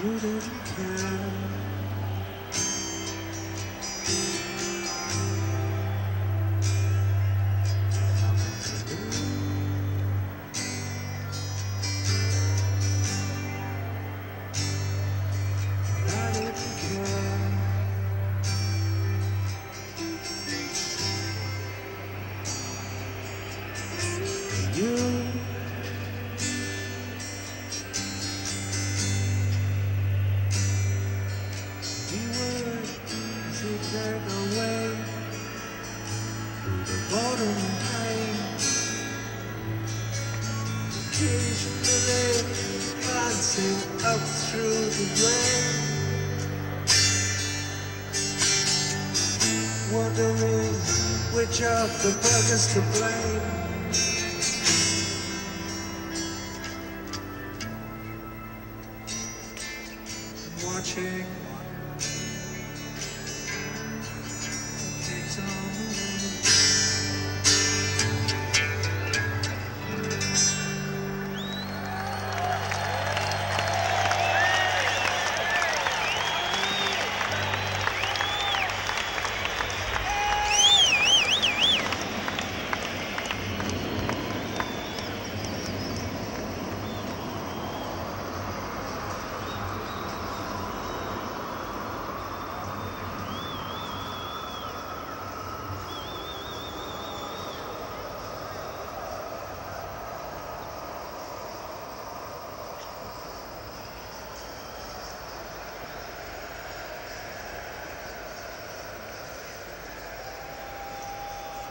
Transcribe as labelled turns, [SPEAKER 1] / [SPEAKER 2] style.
[SPEAKER 1] You didn't care. Zigzag away through the bottom pain. Occasionally glancing up through the rain. Wondering which of the buggers to blame. Watching